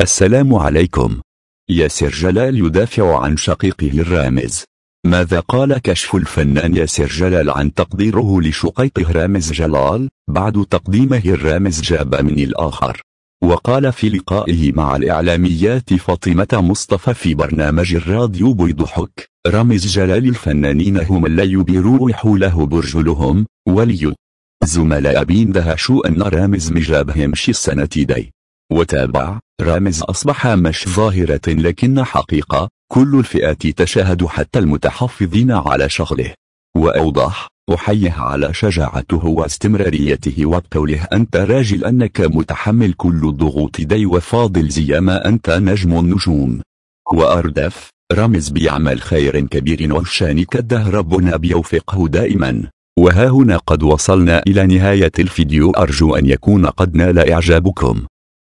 السلام عليكم. ياسر جلال يدافع عن شقيقه رامز. ماذا قال كشف الفنان ياسر جلال عن تقديره لشقيقه رامز جلال؟ بعد تقديمه الرامز جاب من الآخر. وقال في لقائه مع الإعلامية فاطمة مصطفى في برنامج الراديو بيضحك رامز جلال الفنانين هم اللي بيروحوا له برجلهم ولي زملاء بيندهشوا أن رامز ما جابهمش السنة دي. وتابع. رامز أصبح مش ظاهرة لكن حقيقة. كل الفئات تشاهد حتى المتحفظين على شغله. وأوضح أحيه على شجاعته واستمراريته وقوله أنت راجل أنك متحمل كل الضغوط. دي وفاضل زي ما أنت نجم النجوم. وأردف رمز بيعمل خير كبير وشانك الدهر ربنا بيوفقه دائما. وها هنا قد وصلنا إلى نهاية الفيديو. أرجو أن يكون قد نال إعجابكم.